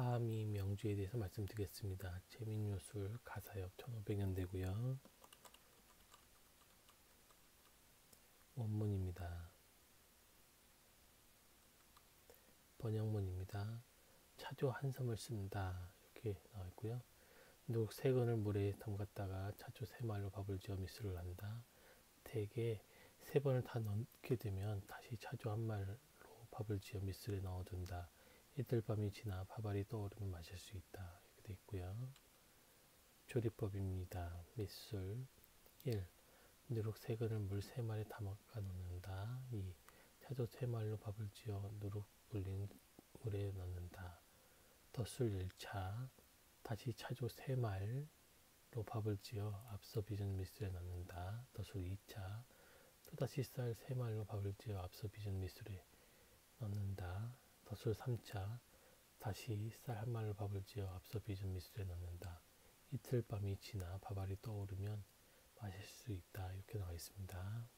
이틀밤이 명주에 대해서 말씀드리겠습니다. 재민요술 가사역 1500년 되고요. 원문입니다. 번역문입니다. 차조 한섬을 쓴다 이렇게 나와 있고요. 누룩 세 건을 물에 담갔다가 차조 세 말로 밥을 지어 미술을 한다. 대개 세 번을 다 넣게 되면 다시 차조 한 말로 밥을 지어 미술에 넣어둔다. 이틀 밤이 지나 밥알이 떠오르면 마실 수 있다. 이렇게 돼 있고요. 조리법입니다. 미술 1. 누룩 세 근을 물세 마리 담가 놓는다. 2. 차조 세 말로 밥을 지어 누룩 불린 물에 넣는다. 덧술 1차 다시 차조 세 말로 밥을 지어 앞서 빚은 미술에 넣는다. 덧술 2차 또다시 쌀세 말로 밥을 지어 앞서 빚은 미술에 덧술 3차 다시 쌀한 말로 밥을 지어 앞서 빚은 미술에 넣는다. 이틀 밤이 지나 밥알이 떠오르면 마실 수 있다. 이렇게 나와 있습니다.